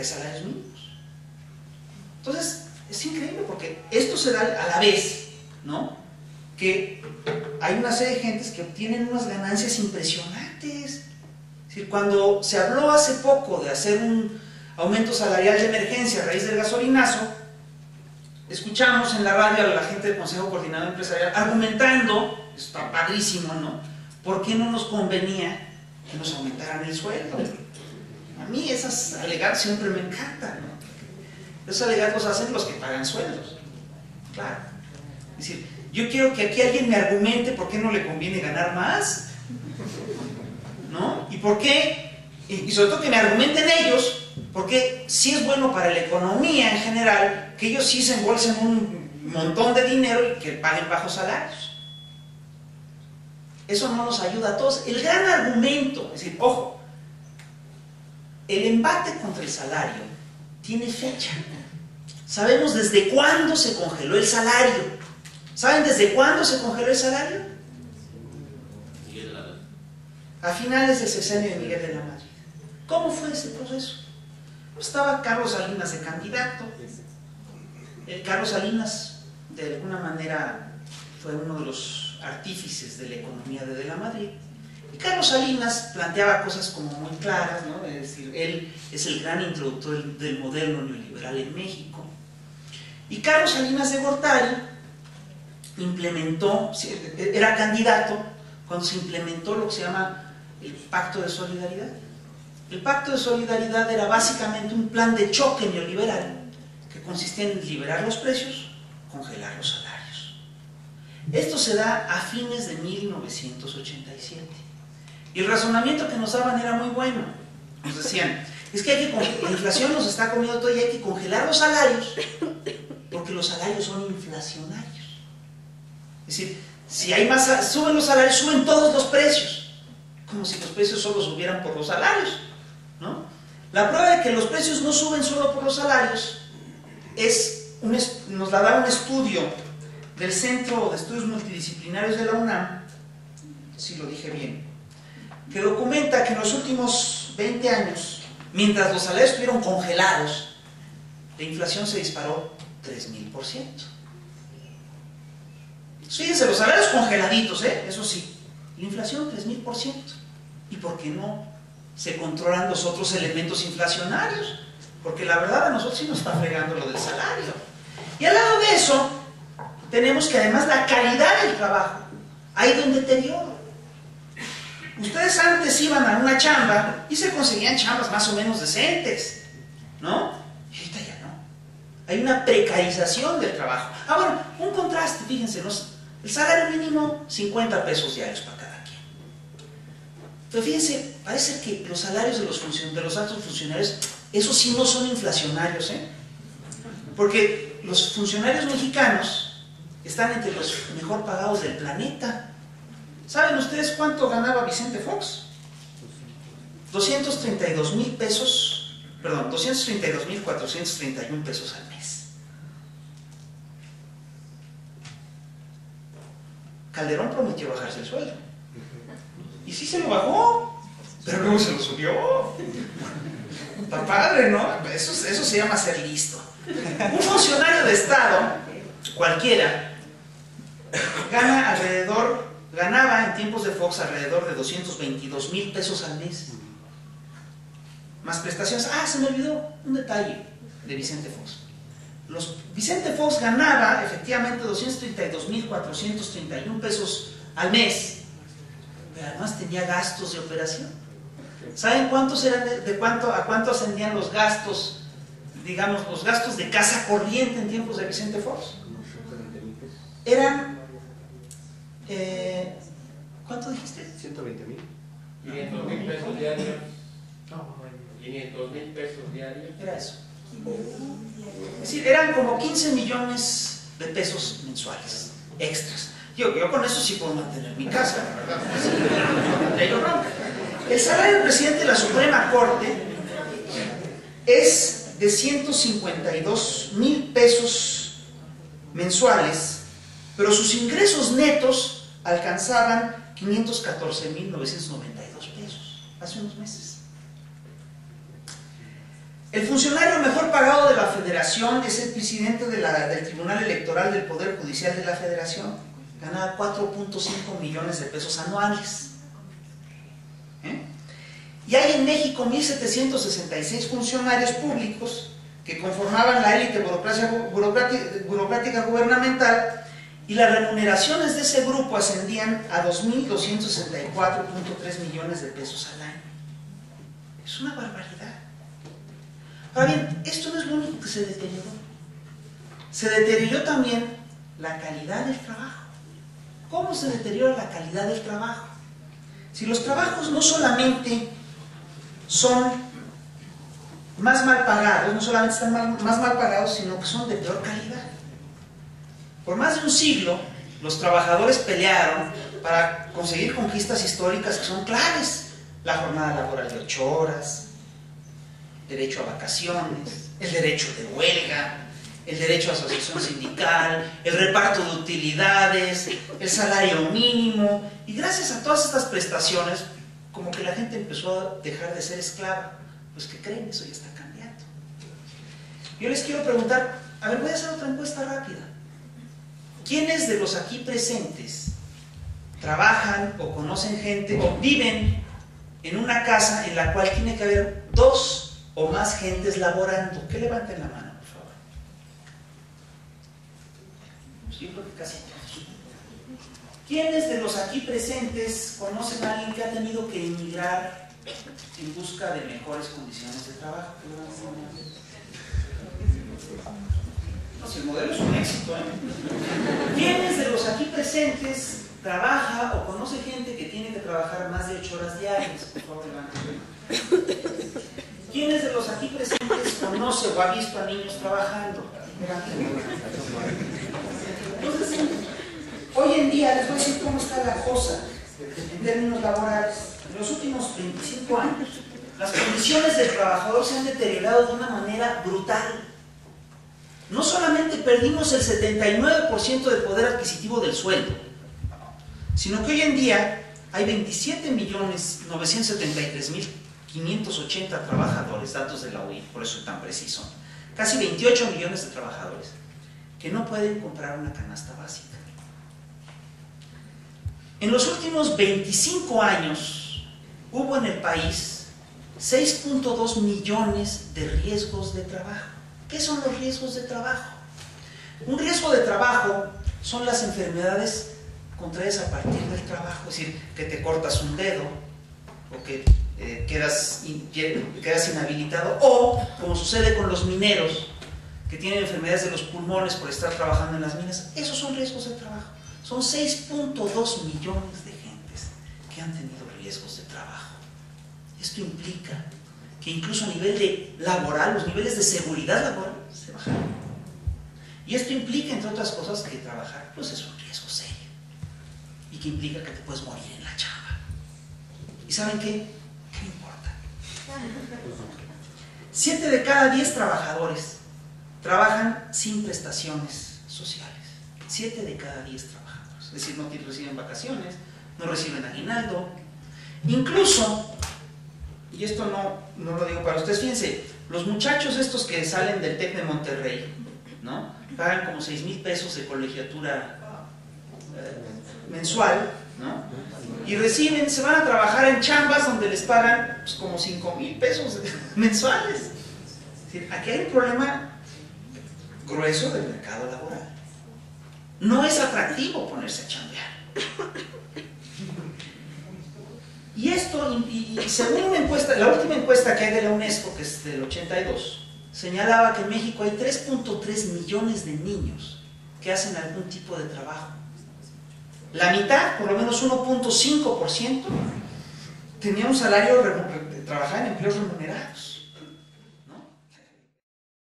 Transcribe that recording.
tres salarios mínimos. Entonces, es increíble porque esto se da a la vez, ¿no? Que hay una serie de gentes que obtienen unas ganancias impresionantes. Es decir, cuando se habló hace poco de hacer un aumento salarial de emergencia a raíz del gasolinazo, escuchamos en la radio a la gente del Consejo Coordinador Empresarial argumentando, está padrísimo, ¿no? ¿Por qué no nos convenía que nos aumentaran el sueldo? A mí esas alegatos siempre me encantan, ¿no? Esos alegatos hacen los que pagan sueldos, claro. Es decir, yo quiero que aquí alguien me argumente por qué no le conviene ganar más, ¿no? Y por qué, y sobre todo que me argumenten ellos porque sí es bueno para la economía en general que ellos sí se embolsen un montón de dinero y que paguen bajos salarios. Eso no nos ayuda a todos. El gran argumento, es decir, ojo, el embate contra el salario tiene fecha. Sabemos desde cuándo se congeló el salario. ¿Saben desde cuándo se congeló el salario? A finales del sexenio de Miguel de la Madrid. ¿Cómo fue ese proceso? Estaba Carlos Salinas de candidato. El Carlos Salinas, de alguna manera, fue uno de los artífices de la economía de De la Madrid. Y Carlos Salinas planteaba cosas como muy claras, ¿no? es decir, él es el gran introductor del, del modelo neoliberal en México. Y Carlos Salinas de Gortari implementó, era candidato cuando se implementó lo que se llama el Pacto de Solidaridad. El pacto de solidaridad era básicamente un plan de choque neoliberal que consistía en liberar los precios, congelar los salarios. Esto se da a fines de 1987. Y el razonamiento que nos daban era muy bueno. Nos decían, es que, hay que la inflación nos está comiendo todo y hay que congelar los salarios porque los salarios son inflacionarios. Es decir, si hay más, suben los salarios, suben todos los precios. Como si los precios solo subieran por los salarios. ¿no? La prueba de que los precios no suben solo por los salarios es nos la da un estudio del Centro de Estudios Multidisciplinarios de la UNAM, si lo dije bien, que documenta que en los últimos 20 años, mientras los salarios estuvieron congelados, la inflación se disparó 3.000%. Fíjense, los salarios congeladitos, ¿eh? eso sí, la inflación 3.000%. ¿Y por qué no se controlan los otros elementos inflacionarios, porque la verdad a nosotros sí nos está fregando lo del salario. Y al lado de eso, tenemos que además la calidad del trabajo ha ido en deterioro. Ustedes antes iban a una chamba y se conseguían chambas más o menos decentes, ¿no? Y ahorita ya no. Hay una precarización del trabajo. Ah, bueno, un contraste, fíjense, el salario mínimo 50 pesos diarios para pero fíjense, parece que los salarios de los, de los altos funcionarios, esos sí no son inflacionarios, ¿eh? Porque los funcionarios mexicanos están entre los mejor pagados del planeta. ¿Saben ustedes cuánto ganaba Vicente Fox? 232 mil pesos, perdón, 232 mil 431 pesos al mes. Calderón prometió bajarse el sueldo. Y sí se lo bajó, pero luego se lo subió. Está padre, ¿no? Eso, eso se llama ser listo. Un funcionario de Estado, cualquiera, gana alrededor, ganaba en tiempos de Fox alrededor de 222 mil pesos al mes. Más prestaciones. Ah, se me olvidó un detalle de Vicente Fox. Los, Vicente Fox ganaba efectivamente 232 mil 431 pesos al mes además tenía gastos de operación. ¿Saben cuántos eran de, cuánto a cuánto ascendían los gastos, digamos, los gastos de casa corriente en tiempos de Vicente Fox? Eran, eh, ¿cuánto dijiste? 120 mil. 500 mil pesos diarios. 500 mil pesos diarios. Era eso. Es decir, eran como 15 millones de pesos mensuales extras. Yo, con eso sí puedo mantener mi casa, ¿verdad? El salario del presidente de la Suprema Corte es de 152 mil pesos mensuales, pero sus ingresos netos alcanzaban 514 mil 992 pesos hace unos meses. El funcionario mejor pagado de la federación es el presidente del Tribunal Electoral del Poder Judicial de la Federación. Ganaba 4.5 millones de pesos anuales. ¿Eh? Y hay en México 1.766 funcionarios públicos que conformaban la élite burocrática gubernamental y las remuneraciones de ese grupo ascendían a 2.264.3 millones de pesos al año. Es una barbaridad. Ahora bien, esto no es lo único que se deterioró. Se deterioró también la calidad del trabajo. ¿Cómo se deteriora la calidad del trabajo? Si los trabajos no solamente son más mal pagados, no solamente están más mal pagados, sino que son de peor calidad. Por más de un siglo, los trabajadores pelearon para conseguir conquistas históricas que son claves. La jornada laboral de ocho horas, derecho a vacaciones, el derecho de huelga, el derecho a asociación sindical, el reparto de utilidades, el salario mínimo. Y gracias a todas estas prestaciones, como que la gente empezó a dejar de ser esclava. Pues que creen, eso ya está cambiando. Yo les quiero preguntar, a ver, voy a hacer otra encuesta rápida. ¿Quiénes de los aquí presentes trabajan o conocen gente o viven en una casa en la cual tiene que haber dos o más gentes laborando? Que levanten la mano, por favor. Yo creo que casi. ¿Quiénes de los aquí presentes conocen a alguien que ha tenido que emigrar en busca de mejores condiciones de trabajo? No, si el modelo es un éxito, ¿eh? ¿Quiénes de los aquí presentes trabaja o conoce gente que tiene que trabajar más de 8 horas diarias? Por favor, ¿Quiénes de los aquí presentes conoce o ha visto a niños trabajando? Entonces, hoy en día les voy a decir cómo está la cosa en términos laborales. En los últimos 25 años, las condiciones del trabajador se han deteriorado de una manera brutal no solamente perdimos el 79% del poder adquisitivo del sueldo, sino que hoy en día hay 27.973.580 trabajadores, datos de la OI, por eso es tan preciso, casi 28 millones de trabajadores que no pueden comprar una canasta básica. En los últimos 25 años hubo en el país 6.2 millones de riesgos de trabajo. ¿Qué son los riesgos de trabajo? Un riesgo de trabajo son las enfermedades contraídas a partir del trabajo, es decir, que te cortas un dedo o que eh, quedas, quedas inhabilitado, o como sucede con los mineros, que tienen enfermedades de los pulmones por estar trabajando en las minas, esos son riesgos de trabajo. Son 6.2 millones de gentes que han tenido riesgos de trabajo. Esto implica que incluso a nivel de laboral, los niveles de seguridad laboral se bajaron. Y esto implica, entre otras cosas, que trabajar pues, es un riesgo serio. Y que implica que te puedes morir en la chamba. ¿Y saben qué? ¿Qué importa? Siete de cada diez trabajadores trabajan sin prestaciones sociales. Siete de cada diez trabajadores. Es decir, no reciben vacaciones, no reciben aguinaldo. Incluso y esto no, no lo digo para ustedes, fíjense, los muchachos estos que salen del TEC de Monterrey, ¿no? Pagan como 6 mil pesos de colegiatura eh, mensual, ¿no? Y reciben, se van a trabajar en chambas donde les pagan pues, como 5 mil pesos mensuales. aquí hay un problema grueso del mercado laboral. No es atractivo ponerse a chambear. Y esto, y, según una encuesta, la última encuesta que hay de la UNESCO, que es del 82, señalaba que en México hay 3.3 millones de niños que hacen algún tipo de trabajo. La mitad, por lo menos 1.5%, tenía un salario, trabajaba en empleos remunerados.